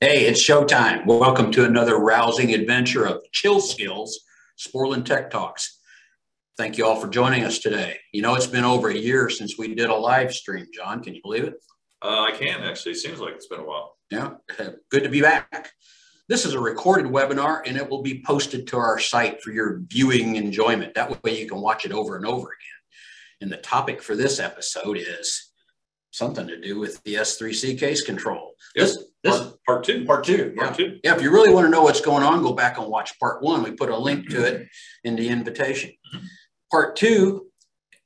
Hey, it's showtime. Welcome to another rousing adventure of Chill Skills, Sporlan Tech Talks. Thank you all for joining us today. You know, it's been over a year since we did a live stream, John. Can you believe it? Uh, I can actually. Seems like it's been a while. Yeah, good to be back. This is a recorded webinar and it will be posted to our site for your viewing enjoyment. That way you can watch it over and over again. And the topic for this episode is something to do with the S3C case control. Yes, This, this part, part two. Part two. Part yeah. two. Yeah. If you really want to know what's going on, go back and watch part one. We put a link to it in the invitation. Mm-hmm. Part two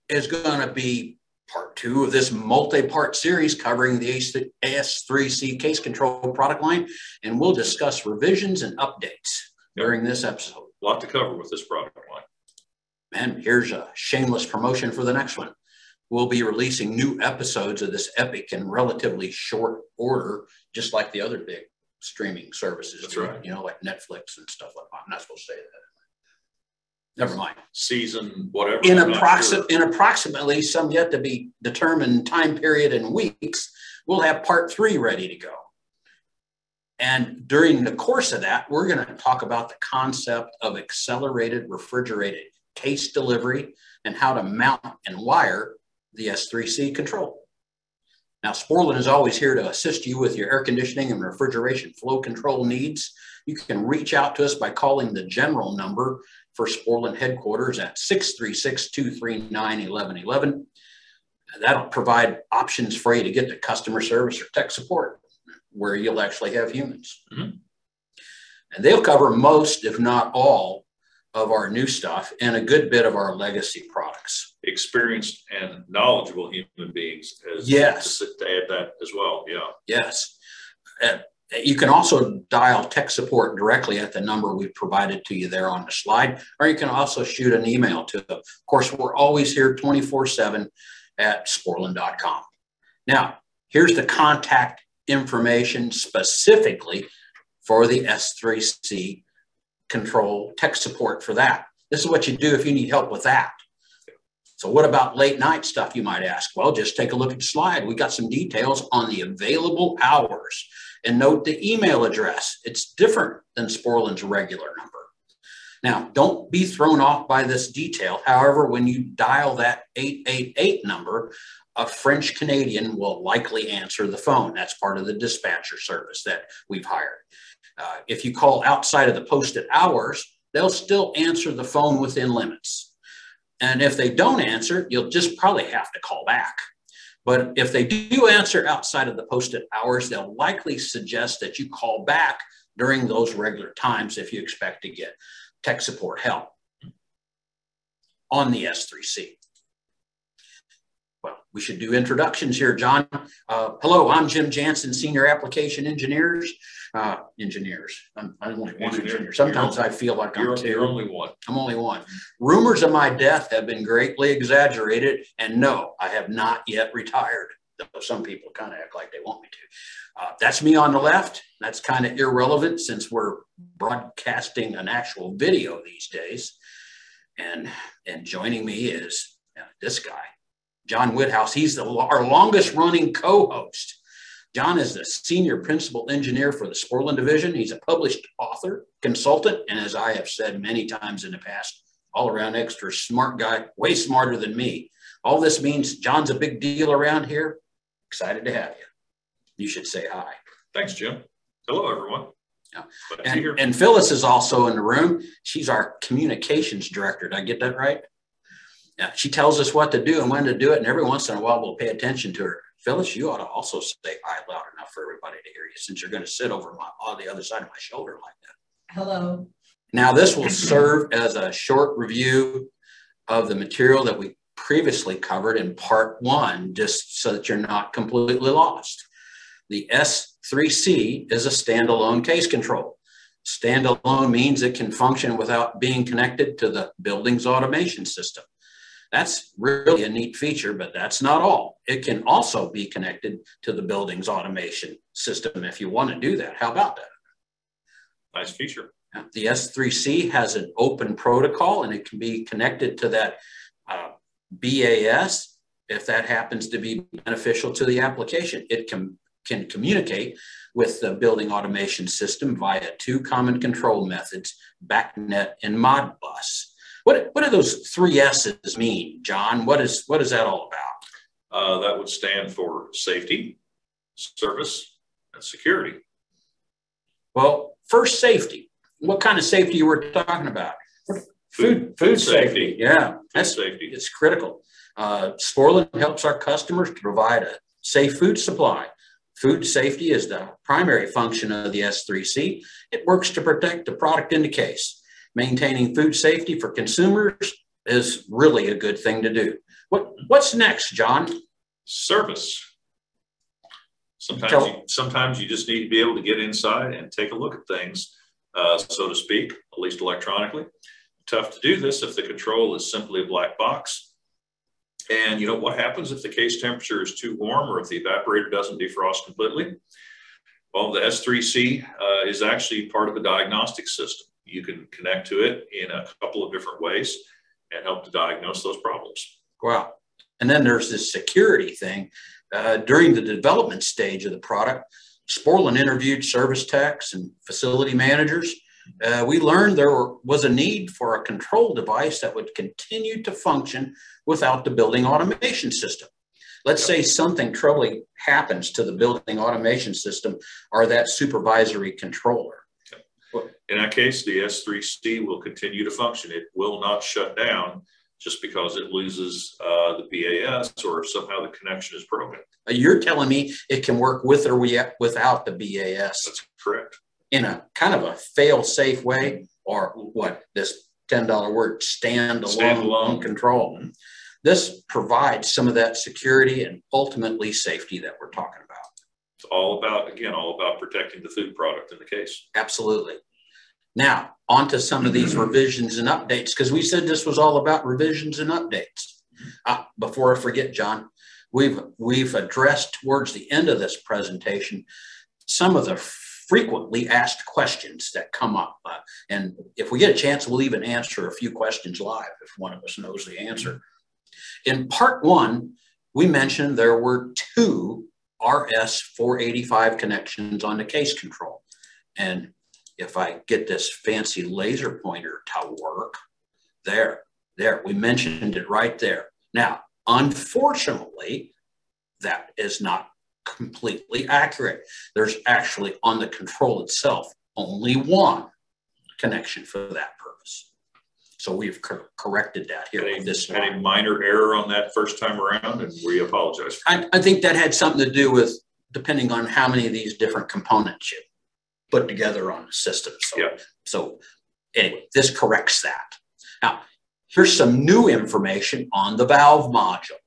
is going to be part two of this multi-part series covering the AS3C case control product line, and we'll discuss revisions and updates yep. during this episode. A lot to cover with this product line. And here's a shameless promotion for the next one we'll be releasing new episodes of this epic in relatively short order, just like the other big streaming services. That's right. You know, like Netflix and stuff like that. I'm not supposed to say that. Never mind. Season, whatever. In, approxi- sure. in approximately some yet to be determined time period and weeks, we'll have part three ready to go. And during the course of that, we're going to talk about the concept of accelerated refrigerated case delivery and how to mount and wire the S3C control. Now, Sporlan is always here to assist you with your air conditioning and refrigeration flow control needs. You can reach out to us by calling the general number for Sporlan headquarters at 636-239-1111. That'll provide options for you to get to customer service or tech support where you'll actually have humans. Mm -hmm. And they'll cover most, if not all, of our new stuff and a good bit of our legacy products. Experienced and knowledgeable human beings. As, yes. To, to add that as well. Yeah. Yes. And you can also dial tech support directly at the number we've provided to you there on the slide, or you can also shoot an email to them. Of course, we're always here 24 7 at sporlan.com. Now, here's the contact information specifically for the S3C control tech support for that. This is what you do if you need help with that. So what about late night stuff, you might ask? Well, just take a look at the slide. We got some details on the available hours and note the email address. It's different than Sporlan's regular number. Now, don't be thrown off by this detail. However, when you dial that 888 number, a French Canadian will likely answer the phone. That's part of the dispatcher service that we've hired. Uh, if you call outside of the posted hours, they'll still answer the phone within limits. And if they don't answer, you'll just probably have to call back. But if they do answer outside of the posted hours, they'll likely suggest that you call back during those regular times if you expect to get tech support help on the S3C. We should do introductions here, John. Uh, hello, I'm Jim Jansen, Senior Application Engineers uh, engineers. I'm, I'm only one engineer. engineer. Sometimes you're, I feel like I'm two. You're only one. I'm only one. Rumors of my death have been greatly exaggerated, and no, I have not yet retired. Though some people kind of act like they want me to. Uh, that's me on the left. That's kind of irrelevant since we're broadcasting an actual video these days. And and joining me is uh, this guy, John Woodhouse. He's the, our longest running co-host John is the senior principal engineer for the Sporlan division. He's a published author, consultant, and as I have said many times in the past, all around extra smart guy, way smarter than me. All this means John's a big deal around here. Excited to have you. You should say hi. Thanks, Jim. Hello, everyone. Yeah. And, and Phyllis is also in the room. She's our communications director. Did I get that right? Yeah, she tells us what to do and when to do it, and every once in a while we'll pay attention to her. Phyllis, you ought to also say hi loud enough for everybody to hear you since you're going to sit over my, on the other side of my shoulder like that. Hello. Now, this will serve as a short review of the material that we previously covered in part one, just so that you're not completely lost. The S3C is a standalone case control. Standalone means it can function without being connected to the building's automation system. That's really a neat feature, but that's not all. It can also be connected to the building's automation system if you want to do that. How about that? Nice feature. The S3C has an open protocol and it can be connected to that uh, BAS if that happens to be beneficial to the application. It can can communicate with the building automation system via two common control methods, BACnet and Modbus. What, what do those three S's mean, John? What is, what is that all about? Uh, that would stand for safety, service, and security. Well, first safety. What kind of safety we're talking about? Food, food, food safety. safety. Yeah, that's safety. It's critical. Uh, Sporlan helps our customers to provide a safe food supply. Food safety is the primary function of the S3C. It works to protect the product in the case. Maintaining food safety for consumers is really a good thing to do. What, what's next, John? Service. Sometimes, you, sometimes you just need to be able to get inside and take a look at things, uh, so to speak, at least electronically. Tough to do this if the control is simply a black box. And you know what happens if the case temperature is too warm or if the evaporator doesn't defrost completely? Well, the S3C uh, is actually part of a diagnostic system. You can connect to it in a couple of different ways and help to diagnose those problems. Wow. And then there's this security thing. Uh, during the development stage of the product, Sporlan interviewed service techs and facility managers. Uh, we learned there was a need for a control device that would continue to function without the building automation system. Let's say something troubling happens to the building automation system or that supervisory controller. In that case, the S3C will continue to function. It will not shut down just because it loses uh, the BAS or somehow the connection is broken. Uh, you're telling me it can work with or without the BAS? That's correct. In a kind of a fail-safe way, or what this $10 word, standalone, standalone. control. This provides some of that security and ultimately safety that we're talking about. It's all about, again, all about protecting the food product in the case. Absolutely. Now, on to some of these revisions and updates, because we said this was all about revisions and updates. Ah, before I forget, John, we've, we've addressed towards the end of this presentation some of the frequently asked questions that come up. Uh, and if we get a chance, we'll even answer a few questions live if one of us knows the answer. In part one, we mentioned there were two RS 485 connections on the case control. And if I get this fancy laser pointer to work, there, there, we mentioned it right there. Now, unfortunately, that is not completely accurate. There's actually on the control itself only one connection for that purpose. So we've cor corrected that here. Any, this any minor error on that first time around, and we apologize. I, I think that had something to do with depending on how many of these different components you put together on the system. So, yeah. so anyway, this corrects that. Now, here's some new information on the valve module.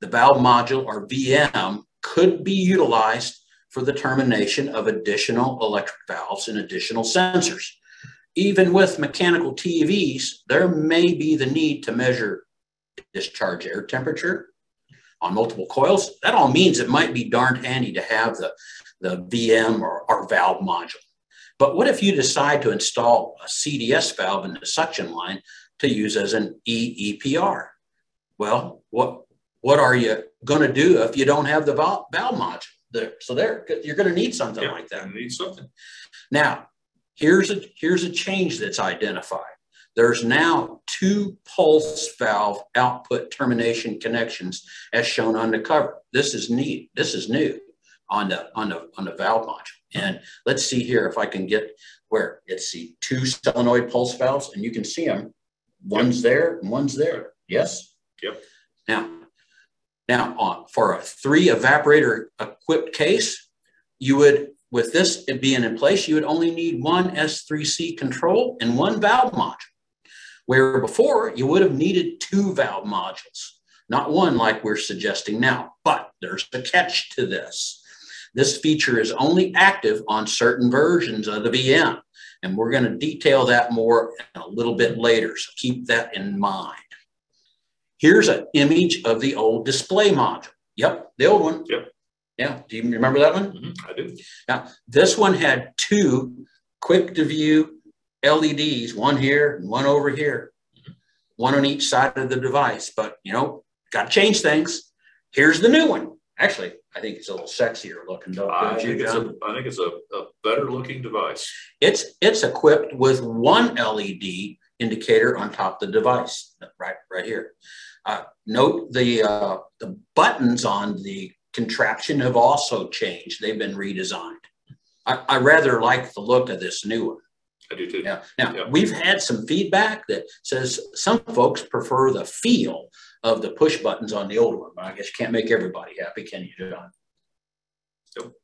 The valve module or VM could be utilized for the termination of additional electric valves and additional sensors. Even with mechanical TEVs, there may be the need to measure discharge air temperature on multiple coils. That all means it might be darned handy to have the the VM or, or valve module. But what if you decide to install a CDS valve in the suction line to use as an EEPR? Well, what, what are you going to do if you don't have the valve, valve module? There, so there, you're going to need something yeah, like that. Need something. Now, here's a here's a change that's identified. There's now two pulse valve output termination connections as shown on the cover. This is neat. This is new on the on the on the valve module. And let's see here if I can get where it's the two solenoid pulse valves, and you can see them. One's there and one's there. Yes. Yep. Now, now on for a three evaporator equipped case, you would with this being in place, you would only need one S3C control and one valve module. Where before you would have needed two valve modules, not one like we're suggesting now. But there's a catch to this. This feature is only active on certain versions of the VM. And we're going to detail that more a little bit later. So keep that in mind. Here's an image of the old display module. Yep, the old one. Yep. Yeah, do you remember that one? Mm -hmm, I do. Now, this one had two quick to view LEDs, one here and one over here, mm -hmm. one on each side of the device. But, you know, got to change things. Here's the new one. Actually, I think it's a little sexier looking, don't, I don't you, think it's a, think it's a, a better looking device. It's, it's equipped with one LED indicator on top of the device, right, right here. Uh, note the, uh, the buttons on the contraption have also changed. They've been redesigned. I, I rather like the look of this new one. I do too. Yeah. Now, Yeah. we've had some feedback that says some folks prefer the feel of the push buttons on the old one, but I guess you can't make everybody happy, can you, John? Nope.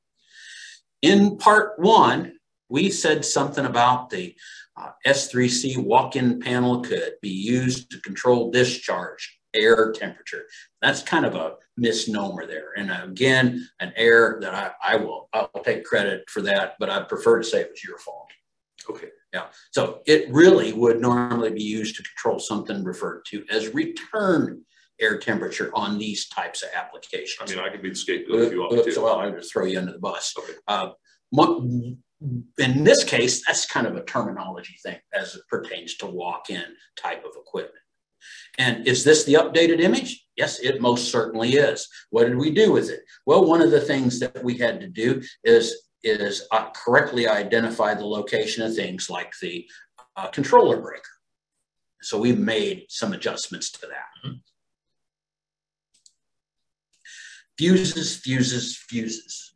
In part one, we said something about the uh, S3C walk-in panel could be used to control discharge air temperature. That's kind of a misnomer there. And again, an error that I, I will I'll take credit for that, but I prefer to say it was your fault. Okay. Yeah. So it really would normally be used to control something referred to as return air temperature on these types of applications. I mean, I could be the scapegoat if you want to. Well, I would throw you under the bus. Okay. Uh, in this case, that's kind of a terminology thing as it pertains to walk-in type of equipment. And is this the updated image? Yes, it most certainly is. What did we do with it? Well, one of the things that we had to do is, is uh, correctly identify the location of things like the uh, controller breaker. So we've made some adjustments to that. Mhm. Fuses, fuses, fuses.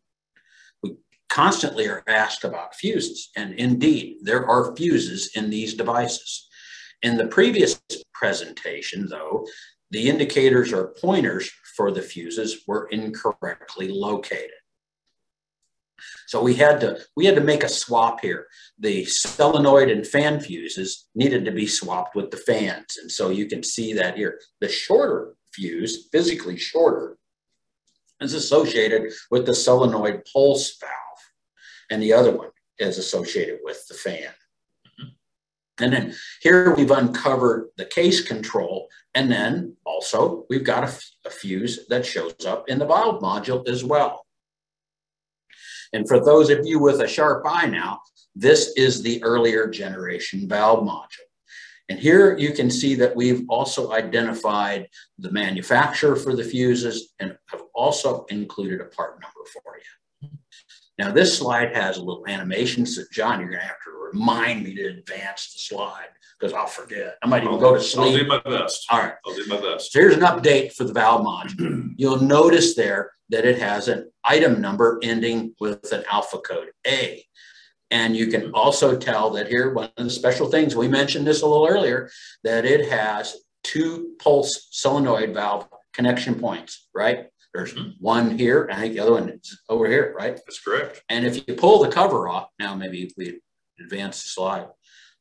We constantly are asked about fuses, and indeed, there are fuses in these devices. In the previous presentation, though, the indicators or pointers for the fuses were incorrectly located. So we had to we had to make a swap here. The solenoid and fan fuses needed to be swapped with the fans, and so you can see that here. The shorter fuse, physically shorter, is associated with the solenoid pulse valve, and the other one is associated with the fan. Mm-hmm. And then here we've uncovered the case control, and then also we've got a, a fuse that shows up in the valve module as well. And for those of you with a sharp eye now, this is the earlier generation valve module. And here you can see that we've also identified the manufacturer for the fuses and have also included a part number for you. Now this slide has a little animation, so John, you're gonna have to remind me to advance the slide because I'll forget. I might even go to sleep. I'll do my best. All right. I'll do my best. So here's an update for the valve module. You'll notice there that it has an item number ending with an alpha code A. And you can also tell that here, one of the special things, we mentioned this a little earlier, that it has two pulse solenoid valve connection points, right? There's Mhm. one here, and I think the other one is over here, right? That's correct. And if you pull the cover off, now maybe we advance the slide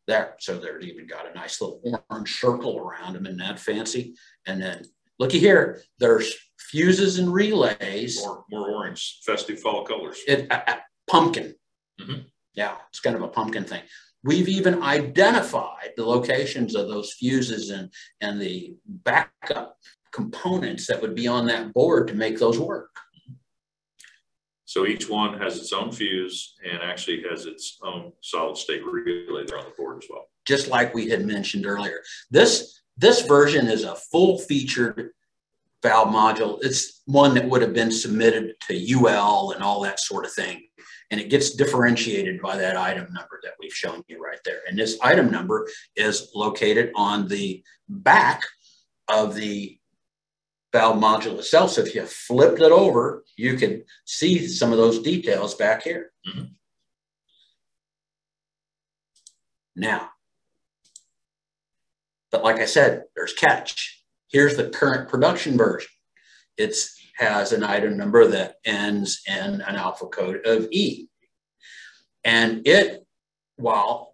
there. So there's even got a nice little orange circle around them and that fancy. And then looky here, there's fuses and relays. More, more orange, festive fall colors. It, a, a pumpkin. Mhm. Yeah, it's kind of a pumpkin thing. We've even identified the locations of those fuses and, and the backup components that would be on that board to make those work. So each one has its own fuse and actually has its own solid state relay there on the board as well. just like we had mentioned earlier. This, this version is a full featured valve module. It's one that would have been submitted to UL and all that sort of thing. And it gets differentiated by that item number that we've shown you right there. And this item number is located on the back of the valve module itself. So if you flipped it over, you can see some of those details back here. Mhm. Now, but like I said, there's catch. Here's the current production version. It has an item number that ends in an alpha code of E. And it, while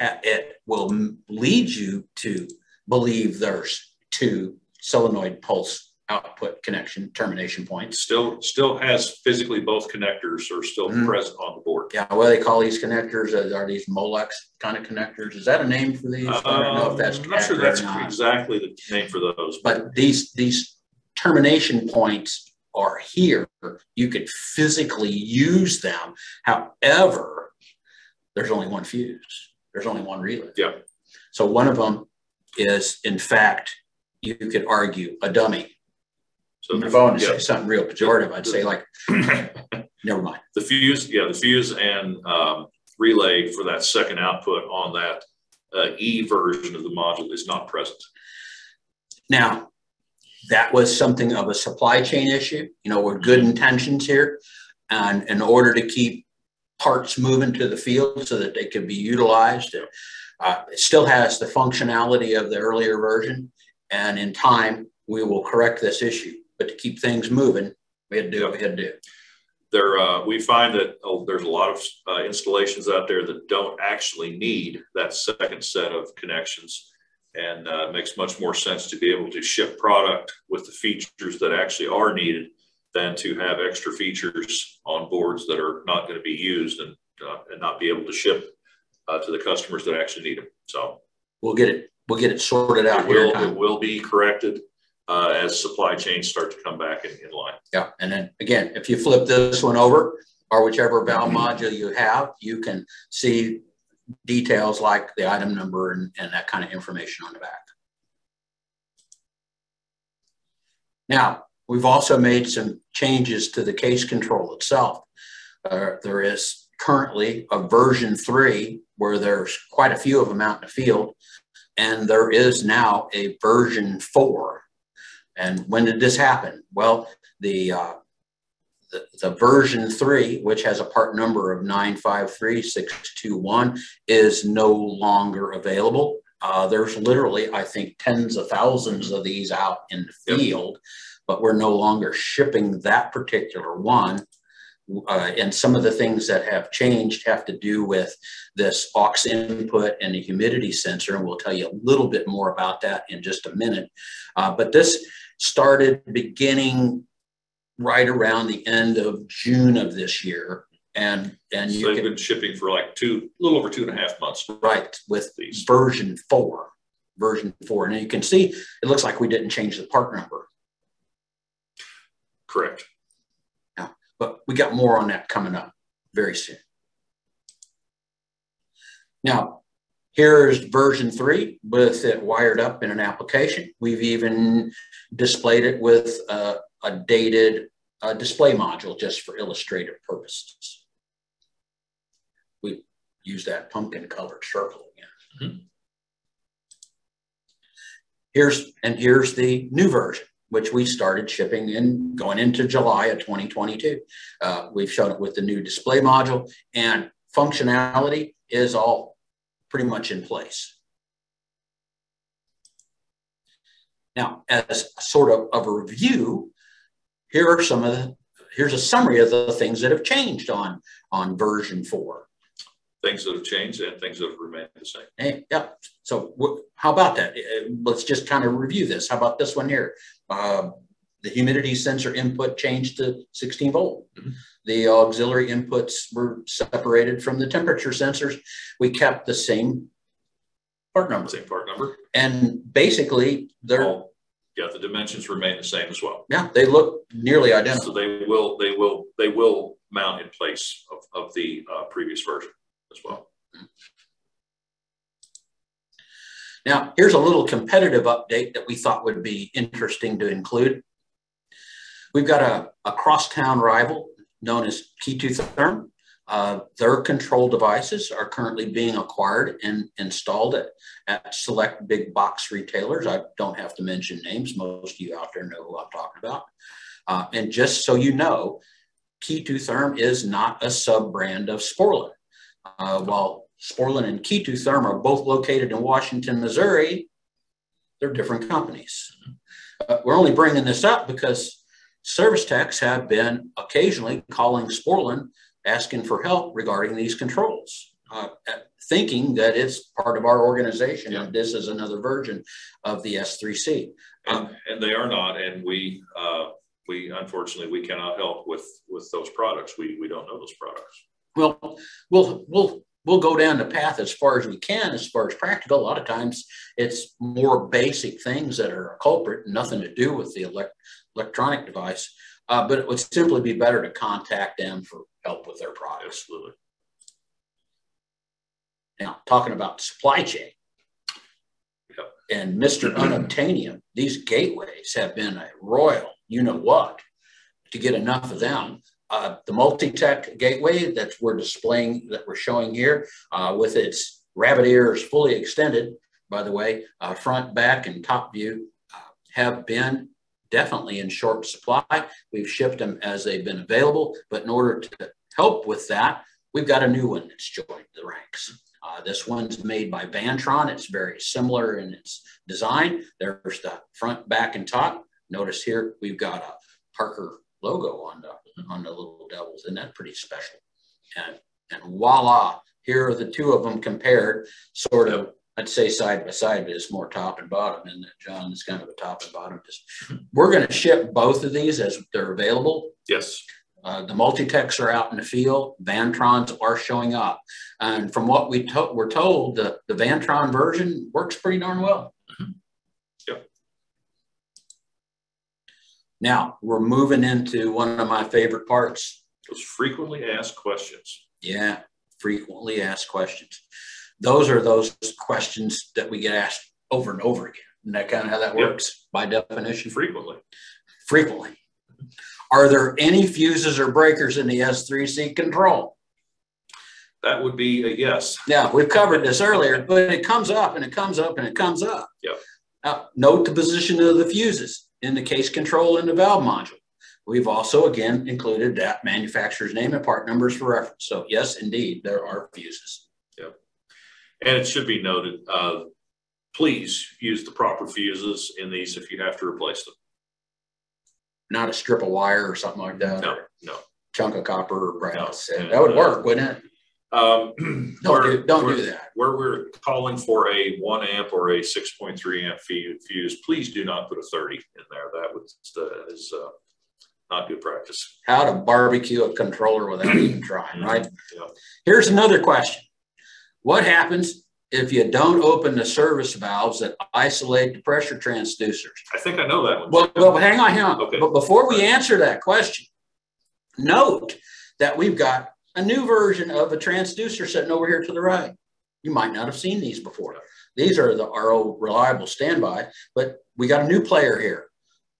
it will lead you to believe there's two solenoid pulse output connection termination points. still, still has physically both connectors are still Mhm. present on the board. Yeah, what do they call these connectors? Are these Molex kind of connectors? Is that a name for these? I don't know if that's Um, I'm not sure that's exactly the name for those, but but these these termination points are here. You could physically use them. However, there's only one fuse. There's only one relay. Yeah. So one of them is, in fact, you could argue a dummy. So If I wanted to yeah, say something real pejorative, I'd say like, never mind. the fuse, yeah, the fuse and um, relay for that second output on that uh, E version of the module is not present. Now, that was something of a supply chain issue, you know, with good intentions here. And in order to keep parts moving to the field so that they could be utilized, uh, it still has the functionality of the earlier version. And in time, we will correct this issue. But to keep things moving, we had to do what we had to do. There, uh, we find that oh, there's a lot of uh, installations out there that don't actually need that second set of connections. And uh, it makes much more sense to be able to ship product with the features that actually are needed than to have extra features on boards that are not going to be used and, uh, and not be able to ship uh, to the customers that actually need them. So We'll get it, we'll get it sorted out It will, it will be corrected uh, as supply chains start to come back in, in line. Yeah, and then again, if you flip this one over or whichever valve module you have, you can see details like the item number and, and that kind of information on the back. Now, we've also made some changes to the case control itself. Uh, there is currently a version three where there's quite a few of them out in the field, and there is now a version four and when did this happen? Well, the, uh, the, the, version three, which has a part number of 953621, is no longer available. Uh, there's literally, I think, tens of thousands of these out in the field, but we're no longer shipping that particular one. Uh, and some of the things that have changed have to do with this aux input and the humidity sensor, and we'll tell you a little bit more about that in just a minute. Uh, but this started beginning right around the end of June of this year. And and so you they've can, been shipping for like two, a little over two and a half months. Right, with these version four, version four. And you can see it looks like we didn't change the part number. Correct. Yeah, but we got more on that coming up very soon. Now, Here's version three with it wired up in an application. We've even displayed it with a, a dated uh, display module just for illustrative purposes. We use that pumpkin colored circle again. Mm -hmm. Here's, and here's the new version, which we started shipping in going into July of 2022. Uh, we've shown it with the new display module and functionality is all pretty much in place. Now, as sort of, of a review, here are some of the, here's a summary of the things that have changed on, on version four. Things that have changed and things that have remained the same. Hey, yeah. So how about that? Uh, let's just kind of review this. How about this one here? Uh, the humidity sensor input changed to 16 volt. Mm -hmm. The auxiliary inputs were separated from the temperature sensors. We kept the same part number. Same part number. And basically, they're yeah, the dimensions remain the same as well. Yeah, they look nearly identical. So they will they will they will mount in place of, of the uh, previous version as well. Now, here's a little competitive update that we thought would be interesting to include. We've got a, a crosstown rival known as KE2 Therm. Uh, their control devices are currently being acquired and installed at, at select big box retailers. I don't have to mention names. Most of you out there know who I'm talking about. Uh, and just so you know, KE2 Therm is not a sub-brand of Sporlan. Uh, while Sporlan and KE2 Therm are both located in Washington, Missouri, they're different companies. Uh, we're only bringing this up because Service techs have been occasionally calling Sporlan asking for help regarding these controls, uh, thinking that it's part of our organization yeah. and this is another version of the S3C. And, um, and they are not, and we uh, we unfortunately we cannot help with with those products. We we don't know those products. Well, we'll we'll we'll go down the path as far as we can, as far as practical. A lot of times it's more basic things that are a culprit, nothing to do with the elect electronic device, uh, but it would simply be better to contact them for help with their products. Absolutely. Now, talking about supply chain yep. and Mr. Unobtainium, these gateways have been a royal you know what to get enough of them. Uh, the multi-tech gateway that we're displaying, that we're showing here uh, with its rabbit ears fully extended, by the way, uh, front, back, and top view uh, have been definitely in short supply. We've shipped them as they've been available, but in order to help with that, we've got a new one that's joined the ranks. Uh, this one's made by Vantron. It's very similar in its design. There's the front, back, and top. Notice here we've got a Parker logo on the on the little devils. Isn't that pretty special? And and voila, here are the two of them compared, sort of. I'd say side by side, but it's more top and bottom, and John is kind of a top and bottom. Just We're going to ship both of these as they're available. Yes. Uh, the multi-techs are out in the field. Vantrons are showing up. And from what we to were told, the, the Vantron version works pretty darn well. Mm-hmm. Yep. Now we're moving into one of my favorite parts. Those frequently asked questions. Yeah, frequently asked questions. Those are those questions that we get asked over and over again. And that kind of how that works yep. by definition? Frequently. Frequently. Are there any fuses or breakers in the S3C control? That would be a yes. Yeah, we've covered this earlier, but it comes up and it comes up and it comes up. Yep. Now, note the position of the fuses in the case control in the valve module. We've also, again, included that manufacturer's name and part numbers for reference. So yes, indeed, there are fuses. And it should be noted, uh, please use the proper fuses in these if you have to replace them not a strip of wire or something like that. No, no. Chunk of copper or brass. No. that would work, wouldn't it? Um, don't do, don't do that. Where we're calling for a one amp or a 6.3 amp fuse, please do not put a 30 in there. That was, uh, is uh, not good practice. How to barbecue a controller without even trying, right? Yeah. Here's another question. What happens if you don't open the service valves that isolate the pressure transducers? I think I know that one. Well, well hang on, hang on. Okay. But before we answer that question, note that we've got a new version of a transducer sitting over here to the right. You might not have seen these before. These are the our old reliable standby, but we got a new player here.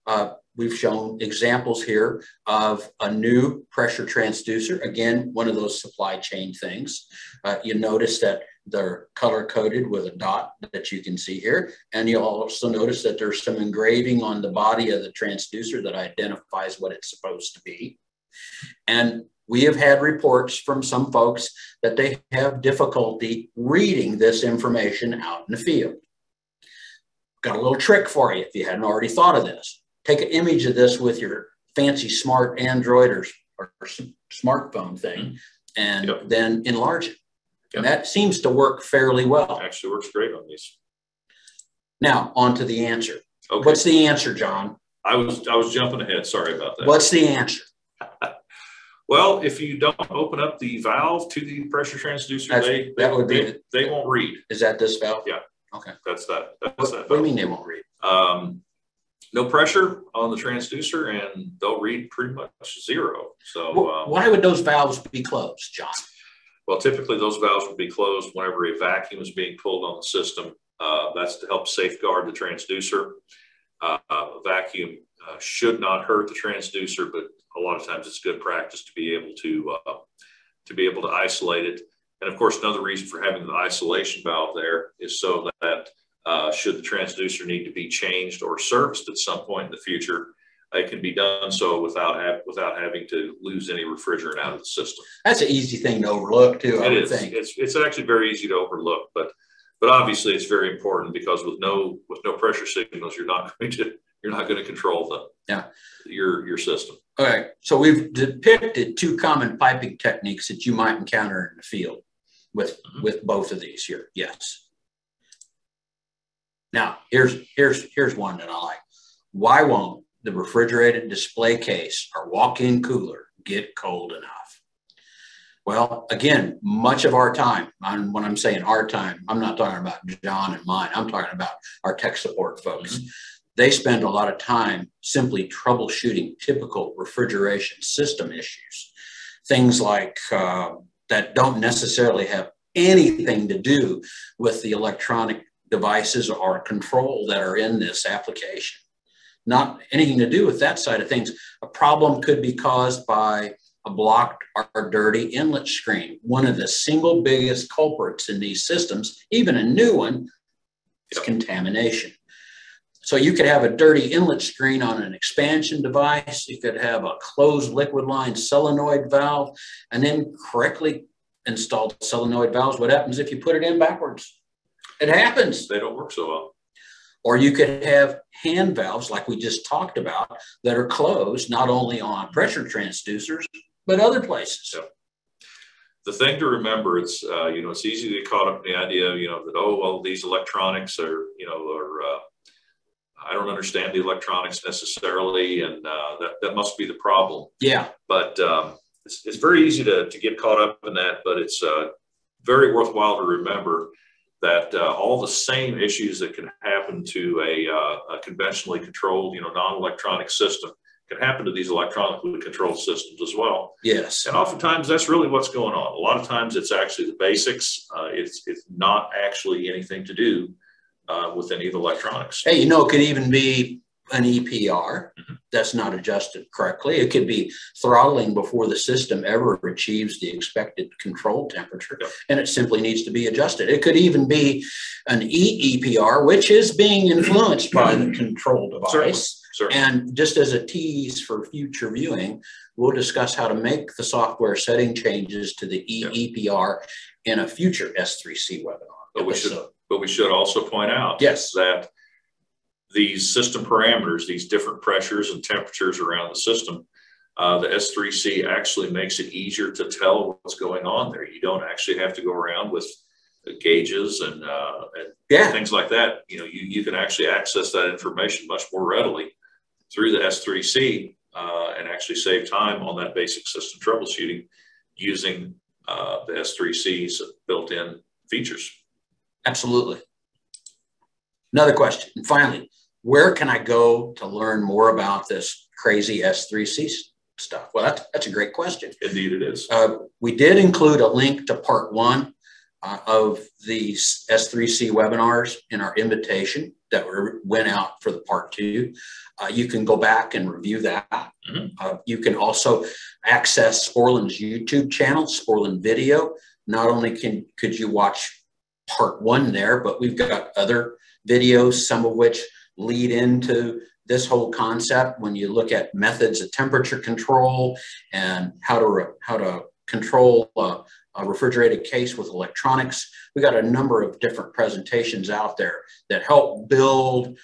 Uh, we've shown examples here of a new pressure transducer. Again, one of those supply chain things. Uh, you notice that they're color coded with a dot that you can see here. And you'll also notice that there's some engraving on the body of the transducer that identifies what it's supposed to be. And we have had reports from some folks that they have difficulty reading this information out in the field. Got a little trick for you if you hadn't already thought of this. Take an image of this with your fancy smart Android or, or smartphone thing and yep. then enlarge it. And that seems to work fairly well. Actually works great on these. Now, on to the answer. Okay. What's the answer, John? I was I was jumping ahead. Sorry about that. What's the answer? well, if you don't open up the valve to the pressure transducer, that's, they, that would be they, they, won't read. Is that this valve? Yeah. Okay. That's that. That's what, that. What do you mean they won't read? Um, no pressure on the transducer, and they'll read pretty much zero. So um, why would those valves be closed, John? Well, typically those valves would be closed whenever a vacuum is being pulled on the system. Uh, that's to help safeguard the transducer. Uh, a vacuum uh, should not hurt the transducer, but a lot of times it's good practice to be able to uh, to be able to isolate it. And of course, another reason for having the isolation valve there is so that uh, should the transducer need to be changed or serviced at some point in the future, it can be done so without have, without having to lose any refrigerant out of the system. That's an easy thing to overlook too. I it is. think it's it's actually very easy to overlook, but but obviously it's very important because with no with no pressure signals, you're not going to you're not going to control the yeah your your system. All right. So we've depicted two common piping techniques that you might encounter in the field with mm-hmm. with both of these here. Yes. Now here's here's here's one that I like. Why won't the refrigerated display case or walk-in cooler get cold enough? Well, again, much of our time, I'm, when I'm saying our time, I'm not talking about John and mine, I'm talking about our tech support folks. Mm-hmm. They spend a lot of time simply troubleshooting typical refrigeration system issues. Things like uh, that don't necessarily have anything to do with the electronic devices or control that are in this application not anything to do with that side of things. A problem could be caused by a blocked or dirty inlet screen. One of the single biggest culprits in these systems, even a new one, is contamination. So you could have a dirty inlet screen on an expansion device. You could have a closed liquid line solenoid valve and then correctly installed solenoid valves. What happens if you put it in backwards? It happens. They don't work so well. Or you could have hand valves like we just talked about that are closed not only on pressure transducers, but other places. So the thing to remember, it's uh, you know, it's easy to get caught up in the idea, you know, that oh well, these electronics are you know are uh, I don't understand the electronics necessarily, and uh, that that must be the problem. Yeah. But um, it's, it's very easy to to get caught up in that, but it's uh, very worthwhile to remember that uh, all the same issues that can happen to a, uh, a conventionally controlled, you know, non-electronic system can happen to these electronically controlled systems as well. Yes. And oftentimes that's really what's going on. A lot of times it's actually the basics. Uh, it's, it's not actually anything to do uh, with any of the electronics. Hey, you know, it could even be an EPR mm-hmm. that's not adjusted correctly. It could be throttling before the system ever achieves the expected control temperature, and it simply needs to be adjusted. It could even be an EEPR, which is being influenced by the control device. Certainly. Certainly. And just as a tease for future viewing, we'll discuss how to make the software setting changes to the EEPR in a future S3C webinar. But we should, but we should also point out yes. that these system parameters, these different pressures and temperatures around the system, uh, the S3C actually makes it easier to tell what's going on there. You don't actually have to go around with gauges and, uh, and yeah. things like that. You know, you, you can actually access that information much more readily through the S3C uh, and actually save time on that basic system troubleshooting using uh, the S3C's built-in features. Absolutely. Another question. And finally, where can I go to learn more about this crazy S3C stuff? Well, that's, that's a great question. Indeed, it is. Uh, we did include a link to part one uh, of these S3C webinars in our invitation that were, went out for the part two. Uh, you can go back and review that. Mm-hmm. Uh, you can also access Sporlan's YouTube channel, Sporlan Video. Not only can could you watch part one there, but we've got other videos, some of which lead into this whole concept when you look at methods of temperature control and how to how to control uh, a refrigerated case with electronics. We got a number of different presentations out there that help build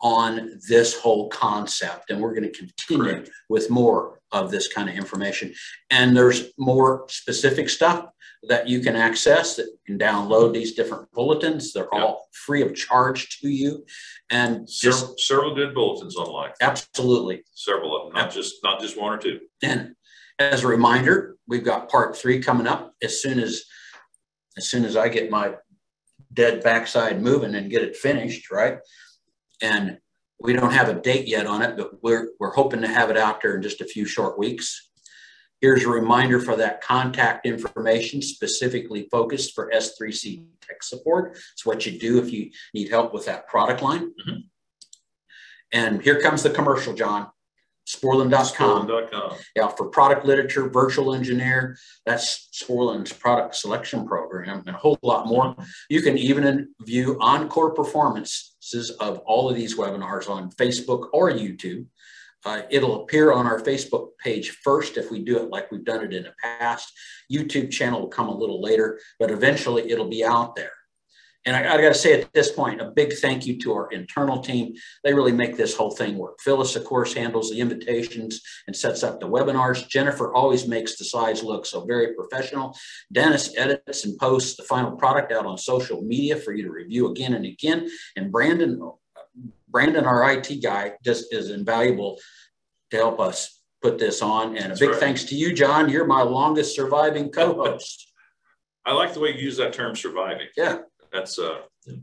on this whole concept. And we're going to continue Correct. with more of this kind of information. And there's more specific stuff that you can access that you can download mm-hmm. these different bulletins. They're yep. all free of charge to you. And just several, several good bulletins online. Absolutely. Several of them, not just not just one or two. And as a reminder, we've got part three coming up as soon as as soon as I get my dead backside moving and get it finished, right? And we don't have a date yet on it, but we're we're hoping to have it out there in just a few short weeks. Here's a reminder for that contact information specifically focused for S3C tech support. It's what you do if you need help with that product line. Mm-hmm. And here comes the commercial, John. Sporlan.com. Sporlan.com. Yeah, for product literature, virtual engineer, that's Sporlan's product selection program, and a whole lot more. You can even view encore performances of all of these webinars on Facebook or YouTube. Uh, it'll appear on our Facebook page first if we do it like we've done it in the past. YouTube channel will come a little later, but eventually it'll be out there. And I, I got to say at this point, a big thank you to our internal team. They really make this whole thing work. Phyllis, of course, handles the invitations and sets up the webinars. Jennifer always makes the slides look so very professional. Dennis edits and posts the final product out on social media for you to review again and again. And Brandon, Brandon, our IT guy, just is invaluable to help us put this on. And a That's big right. thanks to you, John. You're my longest surviving co-host. I like the way you use that term surviving. Yeah that's uh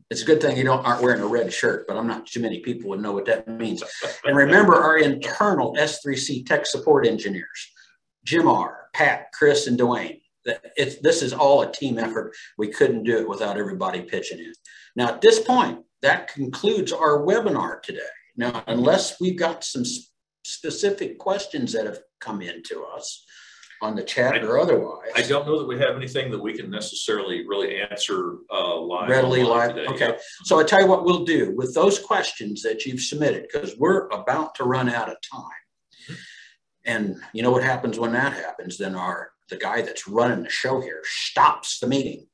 it's a good thing you don't aren't wearing a red shirt, but I'm not too many people would know what that means. and remember our internal S3C tech support engineers, Jim R, Pat, Chris, and Dwayne. It's, this is all a team effort. We couldn't do it without everybody pitching in. Now, at this point, that concludes our webinar today. Now, unless we've got some specific questions that have come in to us on the chat I, or otherwise. I don't know that we have anything that we can necessarily really answer uh, live. Readily live. Today. Okay. Yeah. So I tell you what we'll do with those questions that you've submitted, because we're about to run out of time. And you know what happens when that happens? Then our the guy that's running the show here stops the meeting.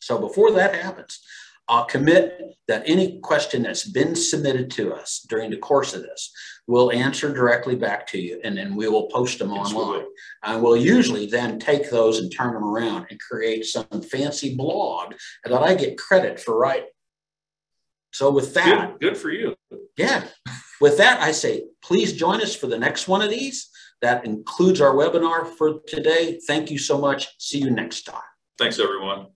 So before that happens, I'll commit that any question that's been submitted to us during the course of this, we'll answer directly back to you and then we will post them yes, online. And we'll usually then take those and turn them around and create some fancy blog that I get credit for writing. So with that, good, good for you. Yeah. With that, I say, please join us for the next one of these. That includes our webinar for today. Thank you so much. See you next time. Thanks, everyone.